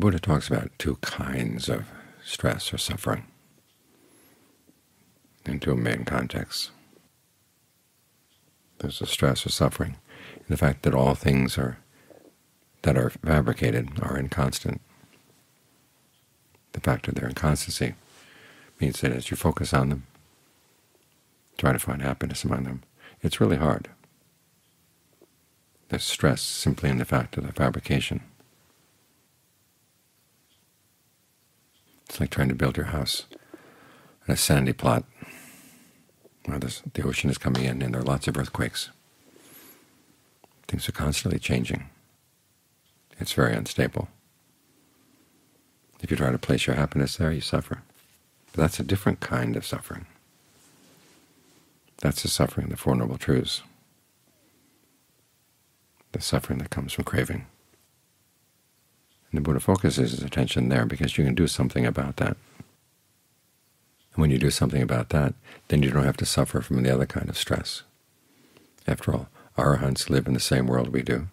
Buddha talks about two kinds of stress or suffering in two main contexts. There's the stress or suffering in the fact that all things are that are fabricated are inconstant. The fact of their inconstancy means that as you focus on them, try to find happiness among them, it's really hard. There's stress simply in the fact of the fabrication. It's like trying to build your house on a sandy plot where the ocean is coming in and there are lots of earthquakes. Things are constantly changing. It's very unstable. If you try to place your happiness there, you suffer. But that's a different kind of suffering. That's the suffering of the Four Noble Truths, the suffering that comes from craving. The Buddha focuses his attention there because you can do something about that. And when you do something about that, then you don't have to suffer from the other kind of stress. After all, arahants live in the same world we do.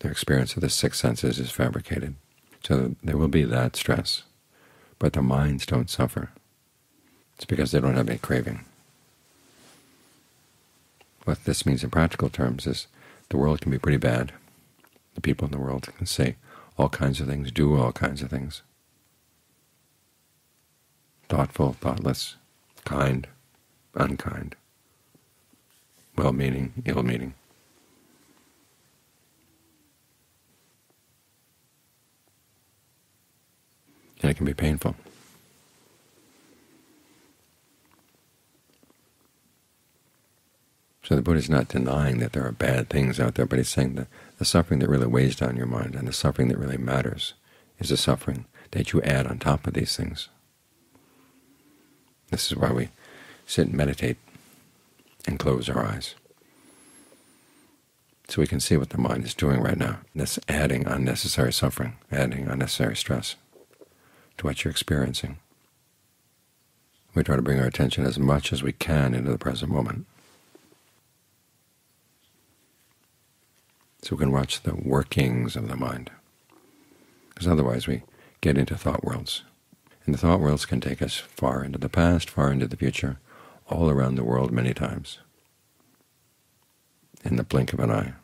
Their experience of the six senses is fabricated. So there will be that stress. But their minds don't suffer. It's because they don't have any craving. What this means in practical terms is the world can be pretty bad. The people in the world can say all kinds of things, do all kinds of things. Thoughtful, thoughtless, kind, unkind, well-meaning, ill-meaning. and it can be painful. So the Buddha is not denying that there are bad things out there, but he's saying that the suffering that really weighs down your mind and the suffering that really matters is the suffering that you add on top of these things. This is why we sit and meditate and close our eyes, so we can see what the mind is doing right now. That's adding unnecessary suffering, adding unnecessary stress to what you're experiencing. We try to bring our attention as much as we can into the present moment. So we can watch the workings of the mind. Because otherwise we get into thought worlds. And the thought worlds can take us far into the past, far into the future, all around the world many times, in the blink of an eye.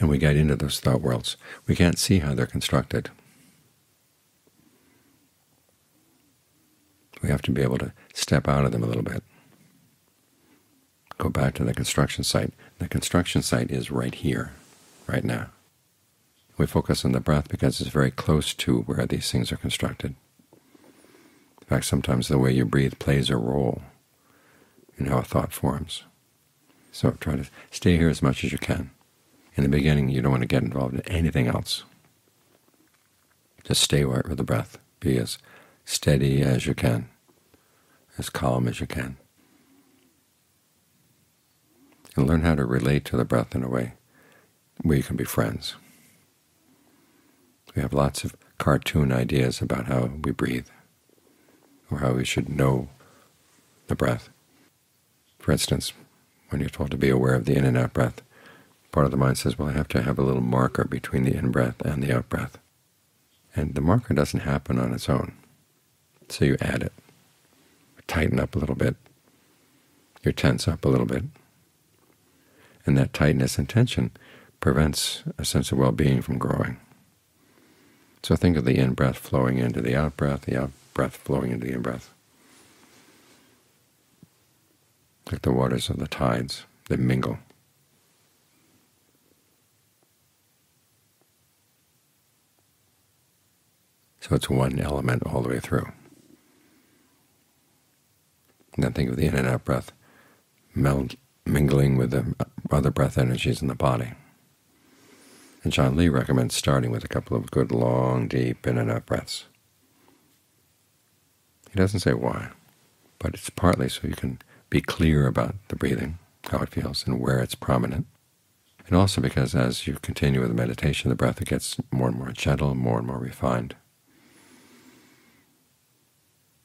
And we get into those thought worlds. We can't see how they're constructed. We have to be able to step out of them a little bit. Go back to the construction site. The construction site is right here, right now. We focus on the breath because it's very close to where these things are constructed. In fact, sometimes the way you breathe plays a role in how a thought forms. So try to stay here as much as you can. In the beginning, you don't want to get involved in anything else. Just stay right with the breath. Be as steady as you can, as calm as you can. And learn how to relate to the breath in a way where you can be friends. We have lots of cartoon ideas about how we breathe, or how we should know the breath. For instance, when you're told to be aware of the in and out breath, part of the mind says, well, I have to have a little marker between the in-breath and the out-breath. And the marker doesn't happen on its own. So you add it. Tighten up a little bit. You tense up a little bit. And that tightness and tension prevents a sense of well-being from growing. So think of the in-breath flowing into the out-breath, the out-breath flowing into the in-breath. Like the waters of the tides, they mingle. So it's one element all the way through. And then think of the in and out breath mingling with the other breath energies in the body. Ajaan Lee recommends starting with a couple of good, long, deep in and out breaths. He doesn't say why, but it's partly so you can be clear about the breathing, how it feels, and where it's prominent. And also because as you continue with the meditation, the breath gets more and more gentle, more and more refined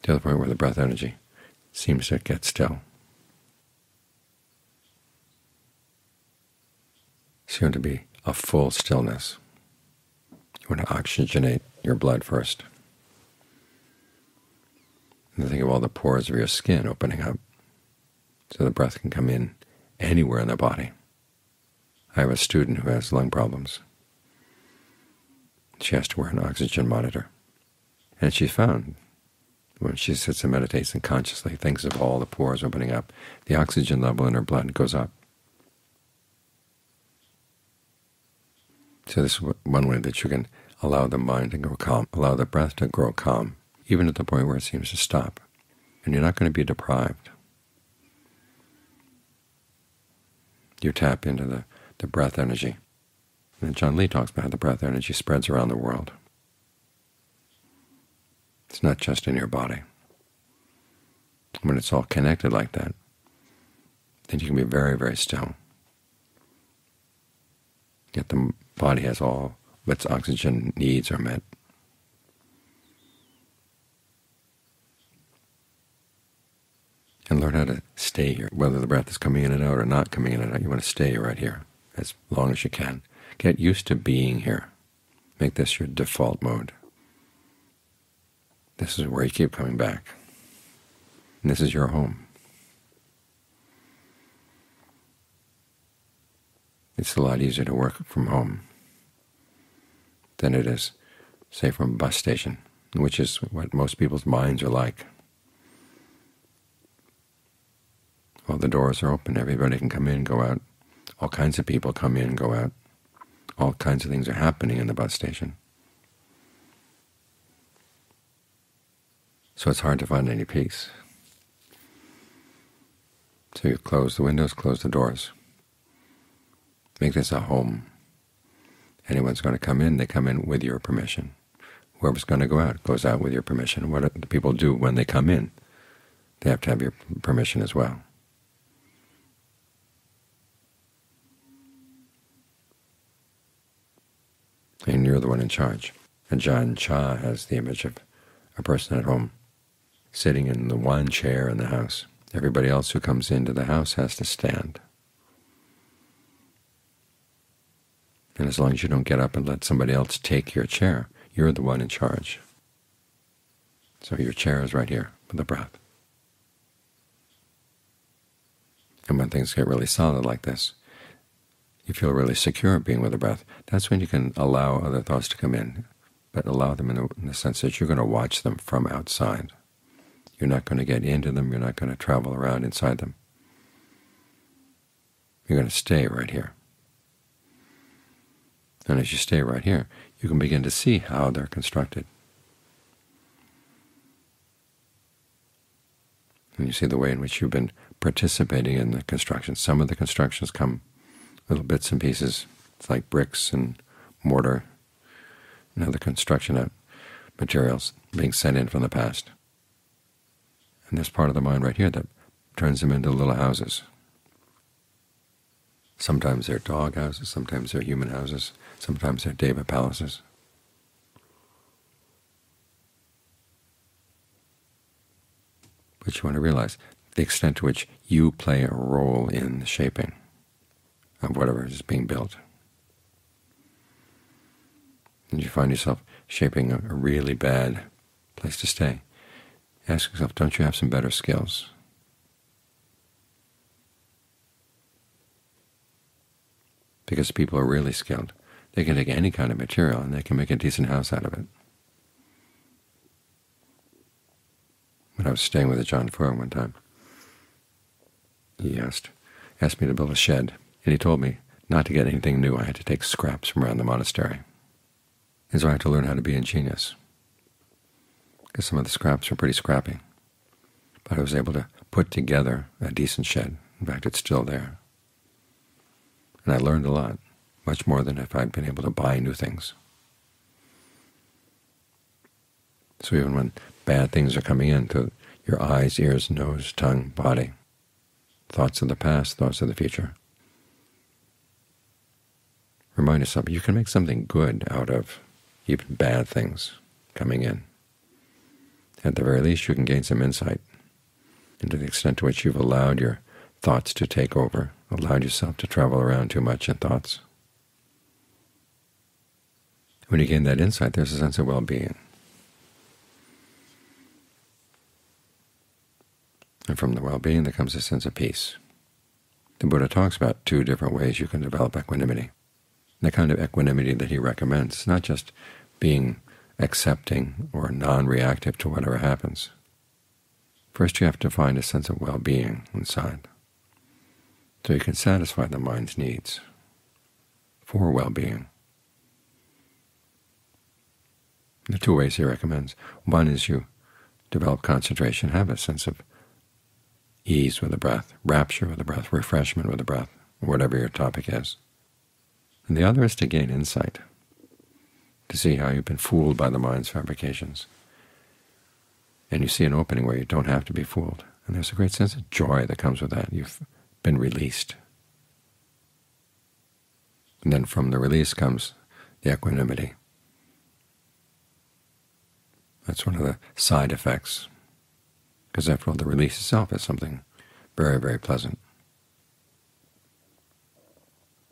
to the point where the breath energy seems to get still. You want to be a full stillness. You want to oxygenate your blood first. And think of all the pores of your skin opening up so the breath can come in anywhere in the body. I have a student who has lung problems. She has to wear an oxygen monitor. And she found when she sits and meditates and consciously thinks of all the pores opening up, the oxygen level in her blood goes up. So this is one way that you can allow the mind to grow calm, allow the breath to grow calm, even at the point where it seems to stop. And you're not going to be deprived. You tap into the, the breath energy. Ajaan Lee talks about how the breath energy spreads around the world. It's not just in your body. When it's all connected like that, then you can be very, very still. Yet the body has all its oxygen needs are met. And learn how to stay here. Whether the breath is coming in and out or not coming in and out, you want to stay right here as long as you can. Get used to being here. Make this your default mode. This is where you keep coming back. And this is your home. It's a lot easier to work from home than it is, say, from a bus station, which is what most people's minds are like. All the doors are open. Everybody can come in, go out. All kinds of people come in, go out. All kinds of things are happening in the bus station. So it's hard to find any peace. So you close the windows, close the doors. Make this a home. Anyone's going to come in, they come in with your permission. Whoever's going to go out goes out with your permission. What do the people do when they come in? They have to have your permission as well. And you're the one in charge. Ajaan Chah has the image of a person at home sitting in the one chair in the house. Everybody else who comes into the house has to stand. And as long as you don't get up and let somebody else take your chair, you're the one in charge. So your chair is right here with the breath. And when things get really solid like this, you feel really secure being with the breath, that's when you can allow other thoughts to come in, but allow them in the, in the sense that you're going to watch them from outside. You're not going to get into them. You're not going to travel around inside them. You're going to stay right here. And as you stay right here, you can begin to see how they're constructed. And you see the way in which you've been participating in the construction. Some of the constructions come little bits and pieces. It's like bricks and mortar and other construction of materials being sent in from the past. And there's part of the mind right here that turns them into little houses. Sometimes they're dog houses, sometimes they're human houses, sometimes they're deva palaces. But you want to realize the extent to which you play a role in the shaping of whatever is being built. And you find yourself shaping a, really bad place to stay. Ask yourself, don't you have some better skills? Because people are really skilled. They can take any kind of material and they can make a decent house out of it. When I was staying with Ajaan Fuang one time, he asked, asked me to build a shed, and he told me not to get anything new. I had to take scraps from around the monastery. And so I had to learn how to be ingenious because some of the scraps were pretty scrappy. But I was able to put together a decent shed. In fact, it's still there. And I learned a lot, much more than if I'd been able to buy new things. So even when bad things are coming into your eyes, ears, nose, tongue, body, thoughts of the past, thoughts of the future, remind yourself you can make something good out of even bad things coming in. At the very least, you can gain some insight into the extent to which you've allowed your thoughts to take over, allowed yourself to travel around too much in thoughts. When you gain that insight, there's a sense of well-being. And from the well-being there comes a sense of peace. The Buddha talks about two different ways you can develop equanimity. The kind of equanimity that he recommends not just being accepting or non-reactive to whatever happens. First you have to find a sense of well-being inside, so you can satisfy the mind's needs for well-being. The two ways he recommends. One is you develop concentration, have a sense of ease with the breath, rapture with the breath, refreshment with the breath, whatever your topic is. And the other is to gain insight, to see how you've been fooled by the mind's fabrications. And you see an opening where you don't have to be fooled. And there's a great sense of joy that comes with that. You've been released. And then from the release comes the equanimity. That's one of the side effects, because after all, the release itself is something very, very pleasant.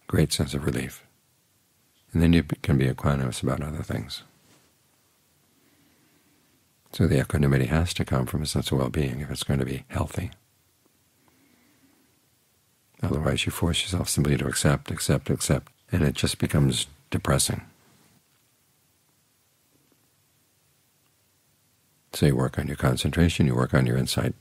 Great sense of relief. And then you can be equanimous about other things. So the equanimity has to come from a sense of well-being if it's going to be healthy. Otherwise you force yourself simply to accept, accept, accept, and it just becomes depressing. So you work on your concentration, you work on your insight.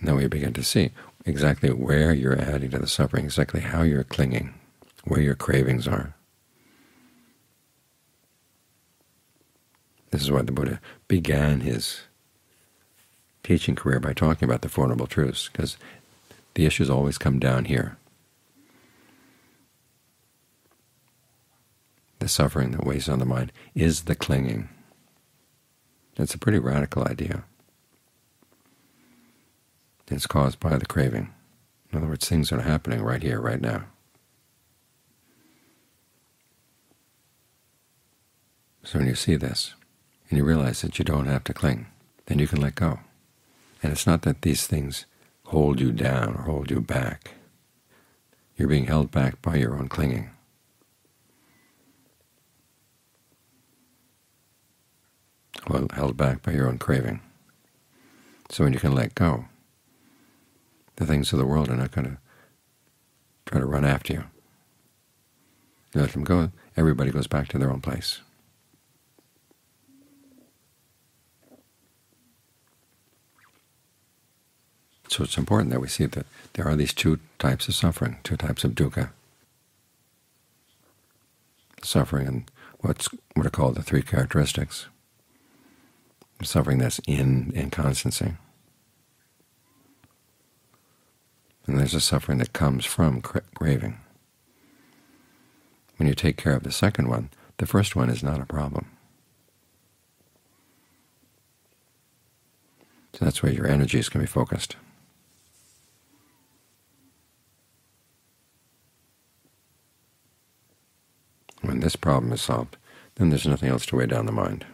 Now we begin to see exactly where you're adding to the suffering, exactly how you're clinging, where your cravings are. This is why the Buddha began his teaching career by talking about the Four Noble Truths, because the issues always come down here. the suffering that weighs on the mind is the clinging. It's a pretty radical idea. It's caused by the craving. In other words, things are happening right here, right now. So when you see this, and you realize that you don't have to cling, then you can let go. And it's not that these things hold you down or hold you back. You're being held back by your own clinging. well, held back by your own craving. So when you can let go, the things of the world are not going to try to run after you. You let them go, everybody goes back to their own place. So it's important that we see that there are these two types of suffering, two types of dukkha. Suffering and what's what are called the three characteristics suffering that's in inconstancy. And there's a suffering that comes from craving. When you take care of the second one, the first one is not a problem. So that's where your energies can be focused. When this problem is solved, then there's nothing else to weigh down the mind.